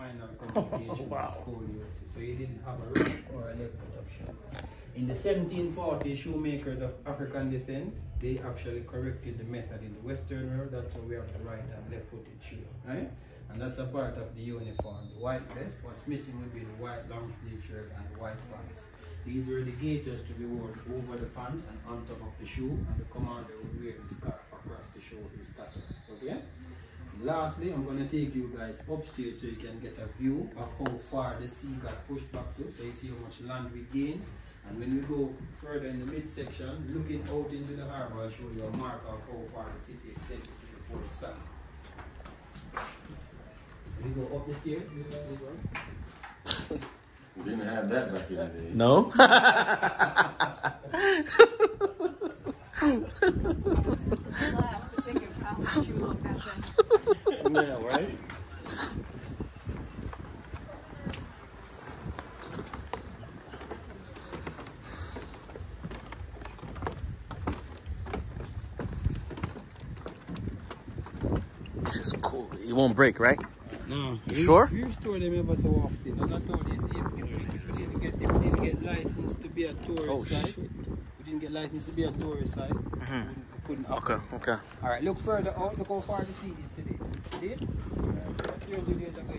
final oh, complication wow. of scoliosis. So he didn't have a right or a left foot option. In the 1740s, shoemakers of African descent, they actually corrected the method in the Western world. That's why we have the right and left footed shoe, right? And that's a part of the uniform. The white vest, what's missing would be the white long sleeve shirt and the white pants. These were the gaiters to be worn over the pants and on top of the shoe, and the commander would wear the scarf across to show his status. Okay? Lastly, I'm going to take you guys upstairs so you can get a view of how far the sea got pushed back to. So you see how much land we gained. And when we go further in the midsection, looking out into the harbor, I'll show you a mark of how far the city extended to the fourth side. We go up the stairs, this one, this one. We didn't have that back in the day. No? yeah, right? this is cool. It won't break, right? No. You sure? We restore them ever so often. As I told you, see, if, we didn't get, if we didn't get licensed to be a tourist Oh, site, shit. we didn't get licensed to be a tourist site, we Mhm. we couldn't Okay, okay. All right, look further out. Look how far the sea is today. See it? And ago it used to be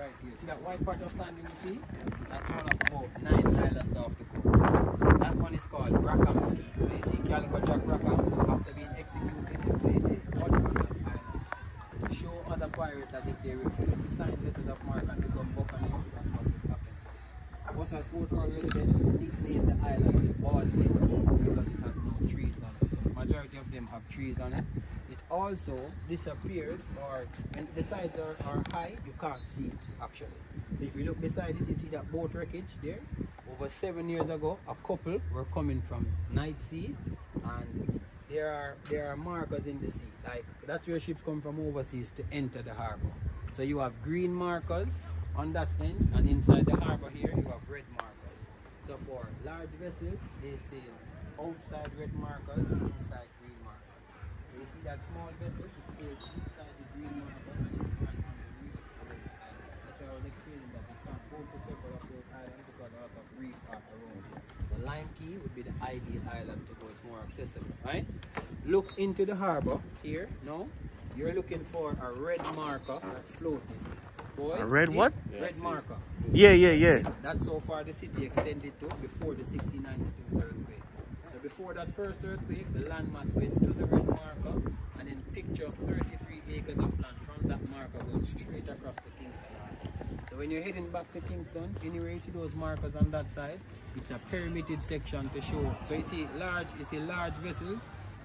right here. See that white patch of sand in the sea? That's one of about nine islands off the coast. That one is called Rackham Cay. So you see Calico Jack Rackham, after being executed in places, on the island. To show other pirates that if they refuse to sign letters of marque and become buccaneers, that's what will happen. What's our sport or residents nicknamed the island Bald Head Key because it has no trees on it. So majority of them have trees on it. It also disappears or when the tides are, are high, you can't see it actually. So if you look beside it, you see that boat wreckage there. Over seven years ago, a couple were coming from Night Sea and there are there are markers in the sea. Like that's where ships come from overseas to enter the harbor. So you have green markers on that end and inside the harbor here you have red markers. So for large vessels they sail outside red markers, inside green markers. So you see that small vessel, it sails inside the green marker and it's right underneath the red side. That's why I was explaining that you can't go to several of those islands because a lot of reefs are around here. So Lime Cay would be the ideal island to go, it's more accessible, right? Look into the harbor here, no? You're looking for a red marker that's floating. Boy, A red see? what? Yeah, Red see. marker. Yeah, yeah, yeah. That's so far the city extended to before the 1692 earthquake. So before that first earthquake, the landmass went to the red marker and then picture 33 acres of land from that marker going straight across the Kingston. So when you're heading back to Kingston, anywhere you see those markers on that side, it's a permitted section to show. So you see large, you see large vessels,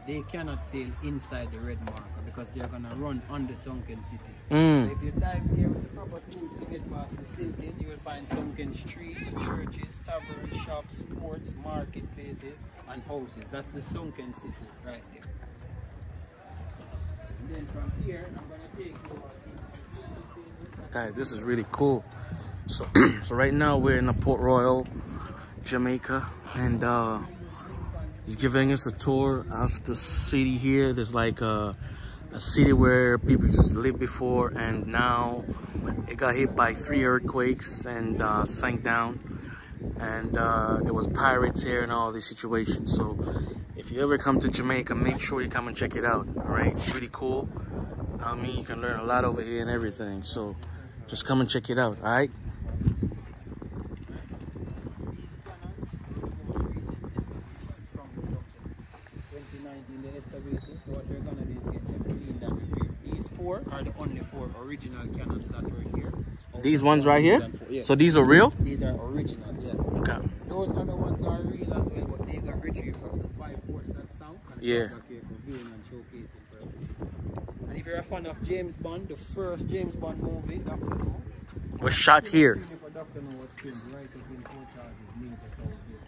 they cannot sail inside the red marker because they're gonna run on the sunken city. So Mm. if you dive there with the proper tools to get past the silting, you will find sunken streets, churches, taverns, shops, forts, marketplaces, and houses. That's the sunken city right there. And then from here, I'm going to take you Guys, this is really cool. So, so right now we're in the Port Royal, Jamaica, and uh, he's giving us a tour of the city here. There's like a, a city where people used to live before, and now it got hit by three earthquakes and uh, sank down. And uh, there was pirates here and all these situations. So if you ever come to Jamaica, make sure you come and check it out. All right, it's really cool. I mean, you can learn a lot over here and everything. So just come and check it out. All right. These four are the only four original cannons that were here. These ones right here. Yeah. So these are real. These are original, yeah. Okay. Those other ones are real as well, but they got retrieved from the five forts that south. And Yeah. back here for viewing and showcasing purposes. And if you're a fan of James Bond, the first James Bond movie, Doctor No, Was shot here. for Doctor No was filmed right up in Fort Charles, Major Town here.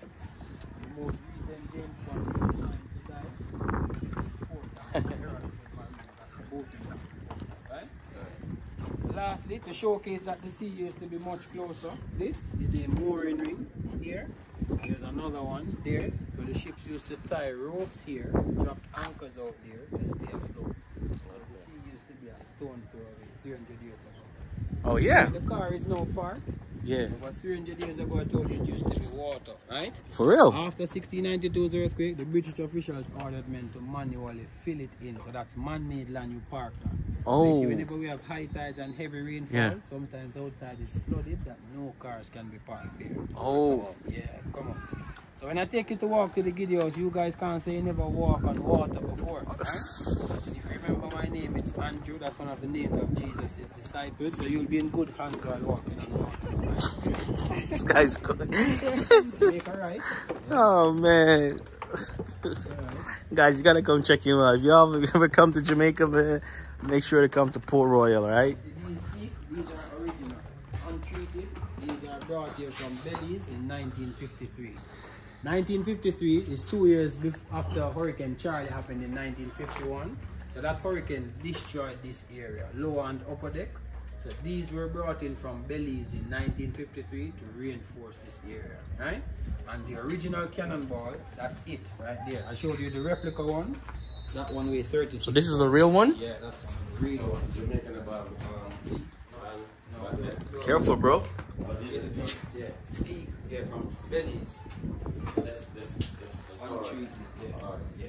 The most recent James Bond movie, Time to Die, Fort Charles, Herald Department, both in that. Right? Lastly, to showcase that the sea used to be much closer, this is a mooring ring here. There's another one there. So the ships used to tie ropes here, drop anchors out there to stay afloat. So the sea used to be a stone throw away 300 years ago. Oh yeah, The car is now parked. yeah. Over 300 years ago, I told you it used to be water, right? For real. After 1692's earthquake, the British officials ordered men to manually fill it in. So that's man-made land you parked on. So you see, Oh, whenever we have high tides and heavy rainfall, Yeah. sometimes outside is flooded that no cars can be parked there. oh. Yeah, come on. So when I take you to walk to the Gideons, you guys can't say you never walk on water before. Right? If you remember my name, it's Andrew. That's one of the names of Jesus' disciples. So you'll be in good hands while walking on water. This guy's good. Make a right. Oh man. Guys, you gotta come check him out. If y'all ever come to Jamaica, man, make sure to come to Port Royal, alright? These these are original, untreated. These are brought here from Belize in 1953. 1953 is two years after Hurricane Charlie happened in 1951. So that hurricane destroyed this area, lower and upper deck. So these were brought in from Belize in 1953 to reinforce this area, right? And the original cannonball, that's it right there. I showed you the replica one. That one weighs 30. So this is a real one? Yeah, that's the real one. Jamaican about um, No, about no, no. Careful, bro. But this is. Yeah, deep. Yeah, from Belize. This, this, this, this hard. Untreated. Yeah. Hard. yeah.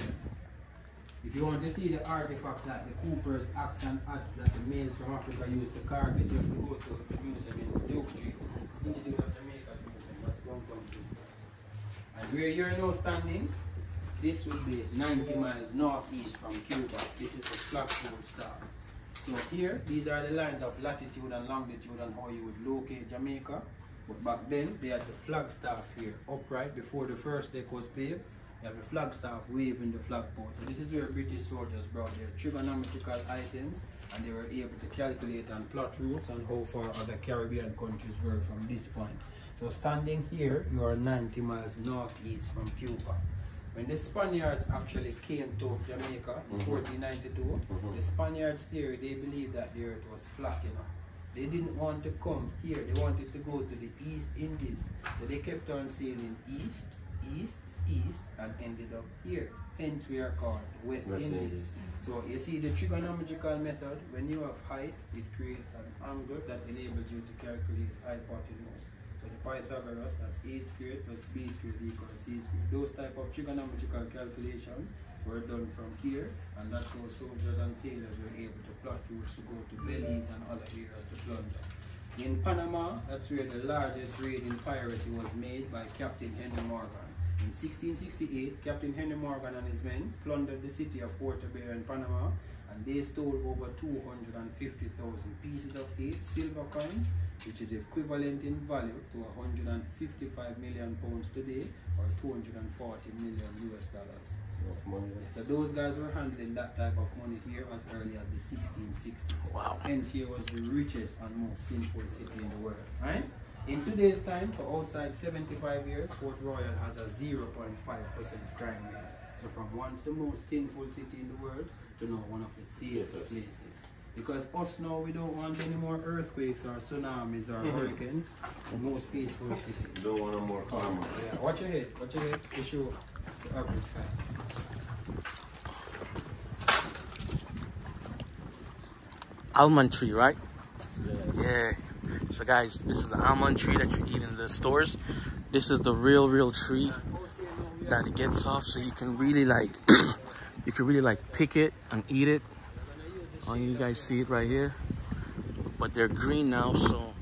If you want to see the artifacts like the Cooper's axe and axe that the males from Africa used to carve it, you have to go to the museum in Duke Street, Institute of Jamaica's Museum. That's one country. And where you're now standing, this would be 90 miles northeast from Cuba. This is the flagpole staff. So here, these are the lines of latitude and longitude and how you would locate Jamaica. But back then, they had the flagstaff here, upright before the first deck was paved. They have the flagstaff waving the flagpole. So this is where British soldiers brought their trigonometrical items and they were able to calculate and plot routes and how far other Caribbean countries were from this point. So standing here, you are 90 miles northeast from Cuba. When the Spaniards actually came to Jamaica in mm-hmm. 1492, mm-hmm. the Spaniards theory, they believed that the earth was flat, you know. They didn't want to come here, they wanted to go to the East Indies. So they kept on sailing east, east, east, and ended up here. Hence we are called West, West Indies. Indies. So you see the trigonometrical method, when you have height, it creates an angle that enables you to calculate hypotenuse. So the Pythagoras, that's a squared plus b squared equals c squared. Those type of trigonometrical calculation were done from here, and that's how soldiers and sailors were able to plot routes to go to Belize and other areas to plunder. In Panama, that's where the largest raid in piracy was made by Captain Henry Morgan. In 1668, Captain Henry Morgan and his men plundered the city of Portobello in Panama and they stole over 250,000 pieces of eight silver coins, which is equivalent in value to 155 million pounds today or 240 million US dollars. Enough money. So those guys were handling that type of money here as early as the 1660s. Wow. Hence here was the richest and most sinful city in the world, right? In today's time, for outside 75 years, Port Royal has a 0.5% crime rate. So from once the most sinful city in the world to now one of the safest places. Because us now, we don't want any more earthquakes or tsunamis or hurricanes. The most peaceful city. Don't want no more karma. Yeah, watch your head, watch your head to show Almond tree, right? Yeah. Yeah. So guys, this is the almond tree that you eat in the stores. This is the real, real tree that it gets off, so you can really like, you can really like pick it and eat it. Oh, you guys see it right here, but they're green now, so.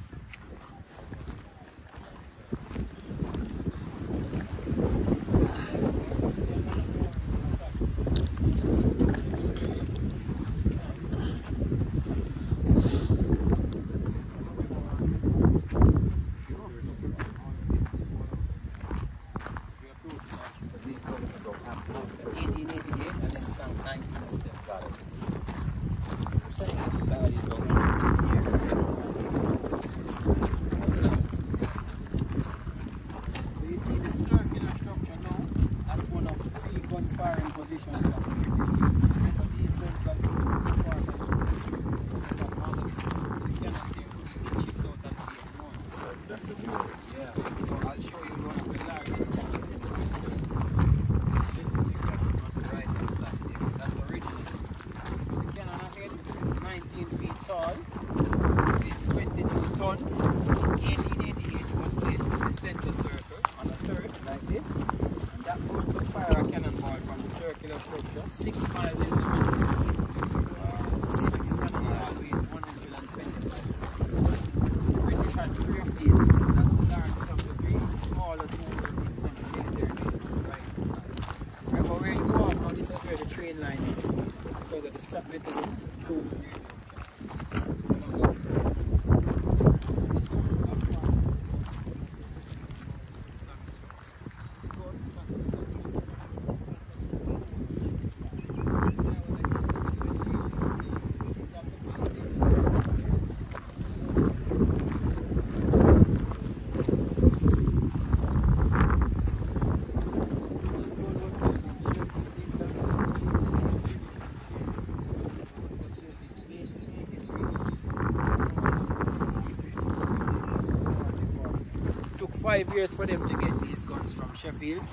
Five years for them to get these guns from Sheffield.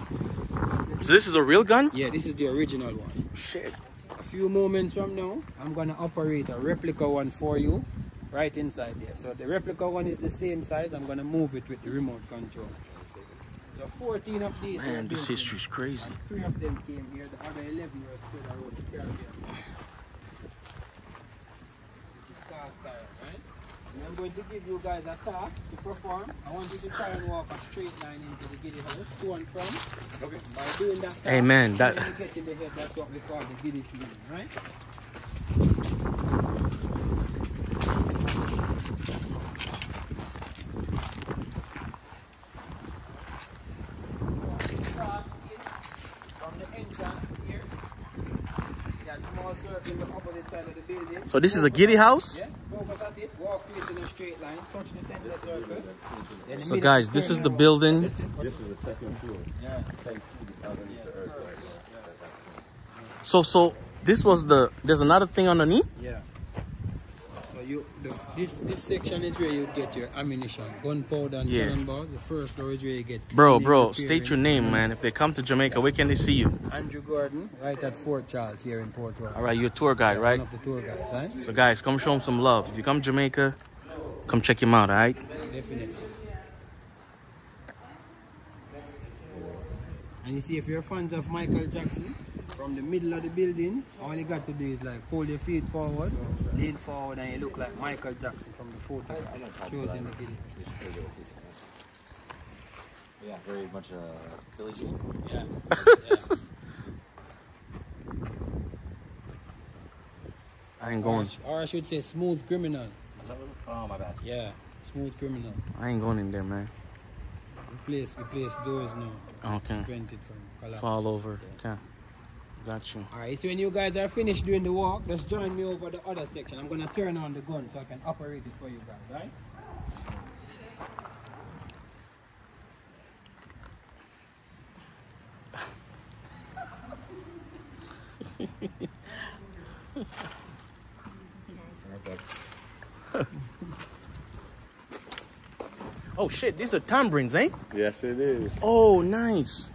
So this is a real gun? Yeah, this is the original one. Shit. A few moments from now, I'm gonna operate a replica one for you right inside there. So the replica one is the same size. I'm gonna move it with the remote control. So 14 of these. Man, this in. history's crazy. And three of them came here. The other 11 were spread around the Caribbean. This is cast iron, right? And I'm going to give you guys a task to perform. I want you to try and walk a straight line into the giddy house, to and from. Okay. By doing that task, Amen. That- you get in the head, that's what we call the giddy feeling, right? Cross in from the entrance here. That small circle in the opposite side of the building. So this is a giddy house? Yeah, focus at it, walk straight in a straight line, touch the center circle. Then So guys, this is the building. This is the second floor. Yeah. Ten feet underneath the earth right now. So so this was the there's another thing underneath? Yeah. So you the, this this section is where you get your ammunition, gunpowder and Yeah. cannonballs. The first floor is where you get Bro, bro, state your name, man. If they come to Jamaica, where can they see you? Andrew Gordon, right at Fort Charles here in Port Royal. All right, you're a tour guide, right? One of the tour guides, right? So guys, come show them some love. If you come to Jamaica, come check him out, all right? Definitely. And you see, if you're fans of Michael Jackson, from the middle of the building, all you got to do is like hold your feet forward, lean forward, and you look like Michael Jackson from the photograph. Shows in the video. Yeah, very much a Billie Jean. Yeah. I ain't Or, going. or I should say, smooth criminal. Oh, my bad. Yeah, smooth criminal. I ain't going in there, man. Replace, replace those now. Okay. Prevent it from collapsing. Fall over. Okay. Got you. Alright, so when you guys are finished doing the walk, just join me over the other section. I'm gonna turn on the gun so I can operate it for you guys, right? Oh shit, these are tambourines, eh? Yes, it is. Oh, nice.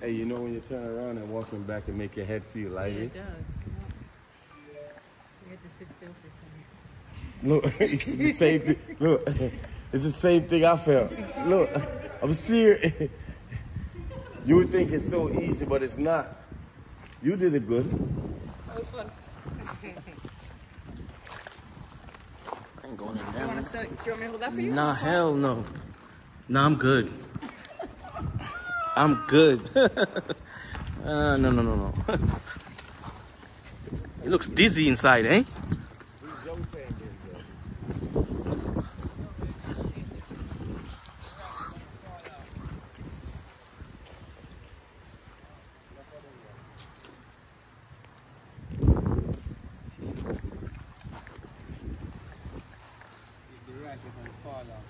Hey, you know when you turn around and walking back and make your head feel lighter? It does. You have to sit still for a second. Look, it's the same thing. Look, it's the same thing I felt. Look, I'm serious. You would think it's so easy, but it's not. You did it good. That was fun. I ain't going in there, You want man. to start? Do you want me to hold that for you? Nah, hell no. Nah, I'm good. I'm good. uh, no, no, no, no. it looks dizzy inside, eh? If the rack is gonna fall off.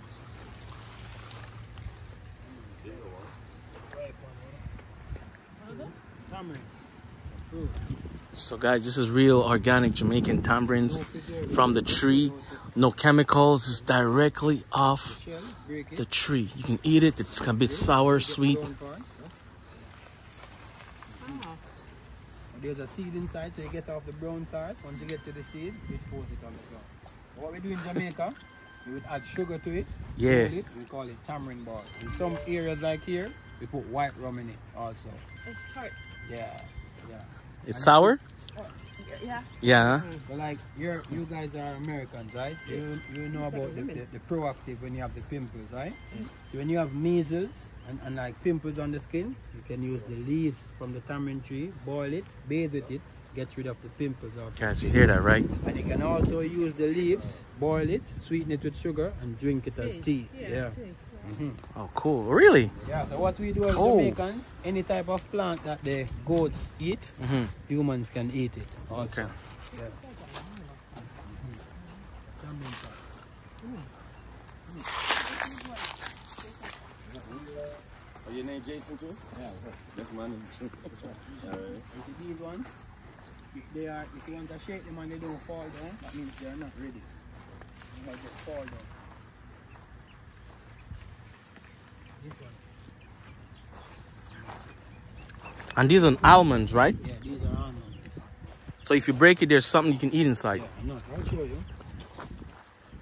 Tamarind. Fruit. So, guys, this is real organic Jamaican tambourines from the tree. No chemicals. It's directly off Shell, break it. the tree. You can eat it. It's a bit sour, sweet. There's a seed inside, so you get off the brown part. Once you get to the seed, dispose it on the ground. What we do in Jamaica, we would add sugar to it. Yeah. it, we call it tamarind ball. In some areas like here, we put white rum in it also. It's tart. Yeah, yeah. It's sour? Yeah. Yeah. Mm, so like you're you guys are Americans, right? You you know about the, the, the Proactiv when you have the pimples, right? Mm-hmm. So when you have measles and, and like pimples on the skin, you can use the leaves from the tamarind tree, boil it, bathe with it, gets rid of the pimples out. Guys, you hear that, right? And you can also use the leaves, boil it, sweeten it with sugar, and drink it as tea. Yeah. Yeah. tea. Mhm. Oh, cool. Really? Yeah. So what we do as Cool. Jamaicans, any type of plant that the goats eat, Mm-hmm. humans can eat it. Also. Okay. Yeah. Are your name Jason too? Yeah. That's my name too. Alright. You see these ones? If they are, if you want to shake them and they don't fall down, that means they are not ready. They might just fall down. This one. And these are almonds, right? Yeah, these are almonds. So if you break it, there's something you can eat inside. Yeah, I'm. I'll show you.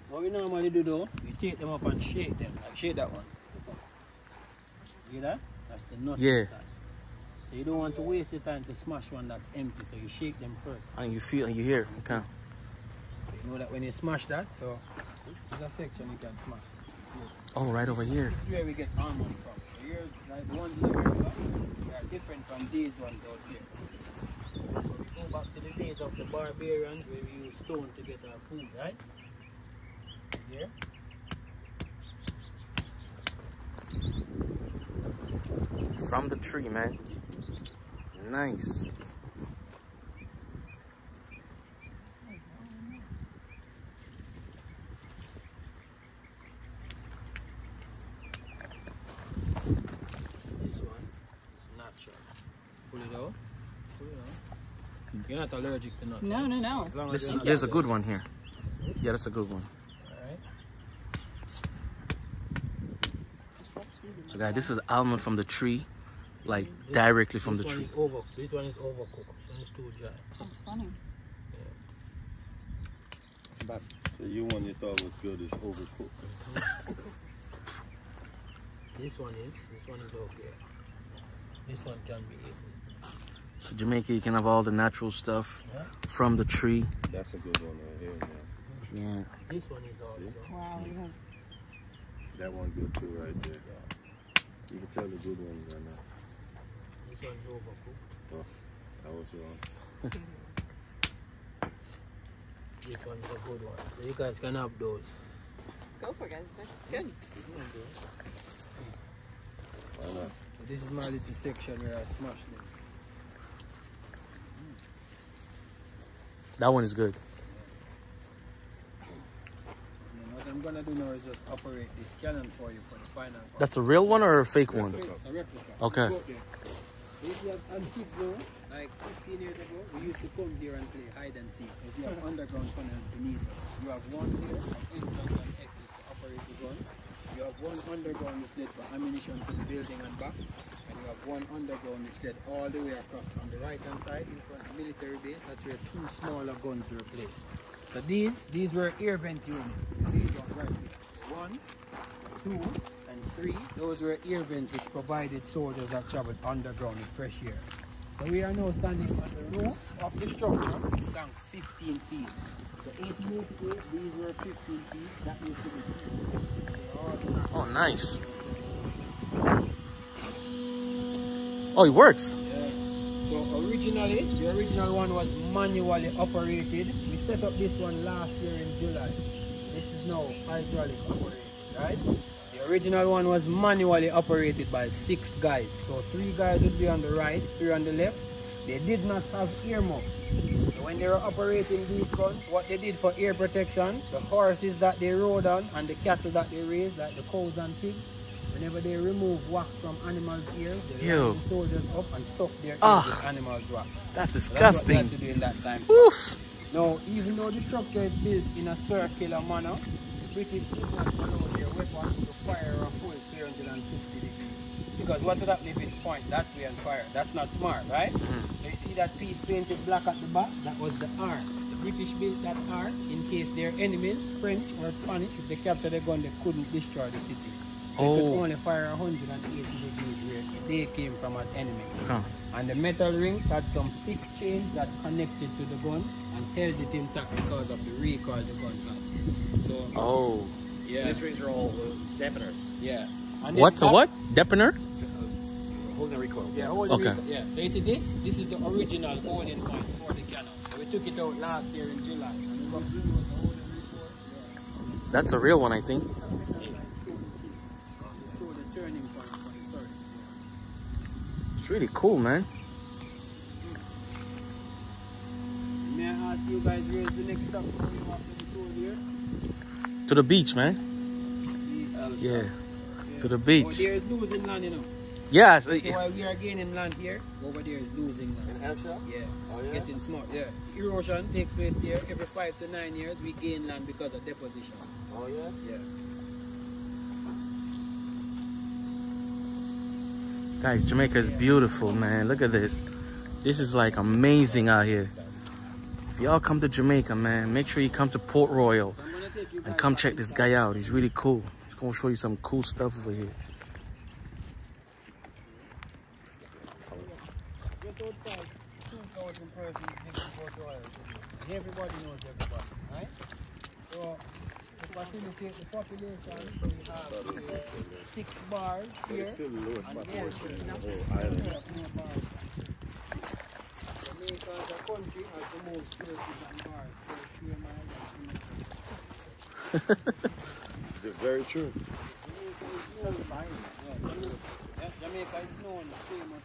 What we normally do though, we take them up and shake them. Like shake that one. See that? That's the nut Yeah. inside. So you don't want to waste the time to smash one that's empty, so you shake them first. And you feel and you hear. Okay. You know that when you smash that, so there's a section you can smash. Oh, right over here. This is where we get almond from. Like the ones are different from these ones out here. So we go back to the days of the barbarians where we use stone to get our food, right? Here. From the tree, man. Nice. This one is natural. Pull it out. Pull it out. You're not allergic to nuts. No, no, no. As long This you're is there's a good one here. Yeah, that's a good one. So guys, this is almond from the tree, like This- directly from the tree. Over, this one is overcooked. This one is too dry. That's funny. So you one you thought was good is overcooked. This one is, this one is okay. This one can be eaten. So Jamaica, you can have all the natural stuff Yeah. from the tree. That's a good one right here, man. Yeah. This one is also. Wow, you guys. That one good too right there. You can tell the good ones are not. This one's overcooked. Oh, I was wrong. This one's a good one. So you guys can have those. Go for it, guys. They're good. Why not? So this is my little section where I smash them. That one is good. What I'm gonna do now is just operate this cannon for you for the final part. That's a real one or a fake one? It's a replica. Okay. If you have, as kids like 15 years ago, we used to come here and play hide and seek. Because you have underground tunnels beneath us. You have one here for entrance and exit to operate the gun. You have one underground led for ammunition to the building and back. You have one underground which led all the way across on the right hand side in front of the military base. That's where two smaller guns were placed. So these, these were air vent units. These right here. One, two, and three. Those were air vents which provided soldiers that traveled underground with fresh air. So we are now standing on the roof of the structure. It sank 15 feet. So 1888, these were 15 feet. That used to be. Oh, nice. Oh, it works. Yeah. So originally, the original one was manually operated. We set up this one last year in July. This is now hydraulic operated, right? The original one was manually operated by six guys. So three guys would be on the right, three on the left. They did not have earmuffs. So when they were operating these guns, what they did for ear protection, the horses that they rode on and the cattle that they raised, like the cows and pigs, whenever they remove wax from animals' ears, they Ew. the soldiers up and stuff their ears Ugh. with animals' wax. That's So that's what they disgusting. do in that time. Woof. Now, even though the structure is built in a circular manner, the British did not allow their weapons to fire a full 360 degrees. Because what would happen if it point that way and fire? That's not smart, right? Mm-hmm. So you see that piece painted black at the back? That was the R. British built that R in case their enemies, French or Spanish, if they captured the gun, they couldn't destroy the city. They Oh. could only fire 180 degrees where they came from as enemies. Huh. And the metal rings had some thick chains that connected to the gun and held it intact because of the recoil the gun had. So, Oh. yeah, These rings are all uh, dampeners. yeah. And then What's a what? Depener? Holding the recoil. Yeah, hold Okay. the Yeah, so you see this? This is the original holding point for the cannon. So we took it out last year in July. And it was- it was the holding report. That's a real one, I think. Yeah. So the turning point for the third. It's really cool, man. May I ask you guys where's the next stop for you after the tour here? To the beach, man. The L Yeah. To the beach. there is losing land, you know. Yeah. so- So while we are gaining land here, over there is losing land. In Hellshire? Yeah. Oh, yeah? Getting small. Yeah. Erosion takes place there. Every five to nine years, we gain land because of deposition. Oh, yeah? Yeah. Guys, Jamaica is beautiful, man. Look at this. This is like amazing out here. If y'all come to Jamaica, man, make sure you come to Port Royal and come check this guy out. He's really cool. He's gonna show you some cool stuff over here. Just outside, 2,000 persons living Port Royal today. Everybody knows everybody, right? So, to facilitate the population, we have uh, six bars here. Still the lowest population in the whole island. country has the most churches and bars. So, Very true. Jamaica is known famous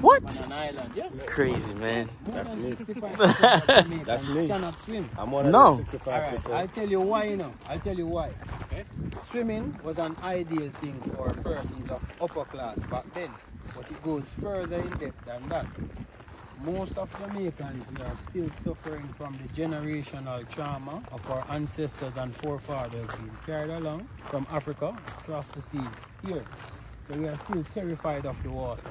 What? On an island, yeah. Crazy, man. More That's me. 65% of Jamaicans That's me. cannot swim. I'm one of No. the 65%. Alright, I'll tell you why, you know. I'll tell you why. Swimming was an ideal thing for persons of upper class back then, but it goes further in depth than that. Most of Jamaicans we are still suffering from the generational trauma of our ancestors and forefathers being carried along from Africa across the seas here. So we are still terrified of the water.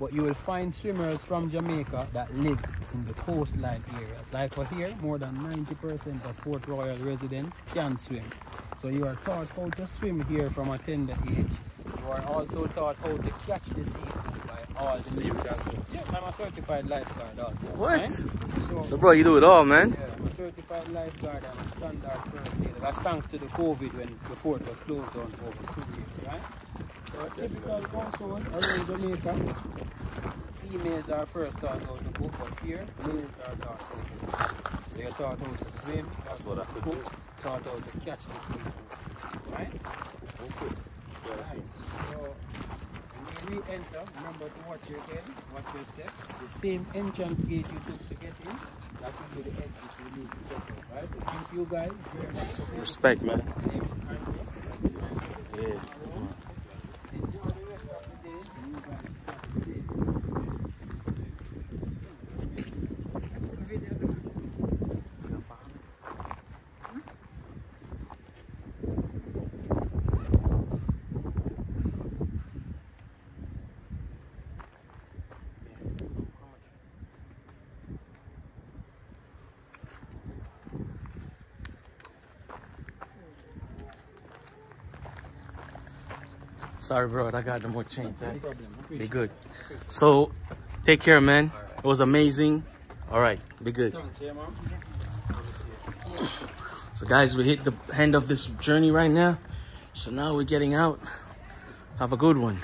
But you will find swimmers from Jamaica that live in the coastline areas. Like for here, more than 90% of Port Royal residents can swim. So you are taught how to swim here from a tender age. You are also taught how to catch the seafood by all the You guys go. Yeah, I'm a certified lifeguard also. What? right? So, So, bro, you do it all, man. yeah, I'm a certified lifeguard and a standard first aider. That's thanks to the COVID when the fort was closed down for over two years, right? Typical household around Jamaica, females are first taught how to cook, but here, males are taught how to cook. So you're taught how to swim, That's what I could cook, do. taught how to catch the right? Okay. Yeah, that's. So when you re-enter, remember to watch your head, watch your step. The same entrance gate you took to get in, that will be the exit you need to take out, right? Thank you guys very much. Respect, man. My name is Andrew. Yeah. Enjoy the rest of the day. and you guys have a safe Sorry, bro. I got no more change. No eh? Right? problem. Be good. So, take care, man. It was amazing. All right. Be good. Thanks, yeah, man. So, guys, we hit the end of this journey right now. So now we're getting out. Have a good one.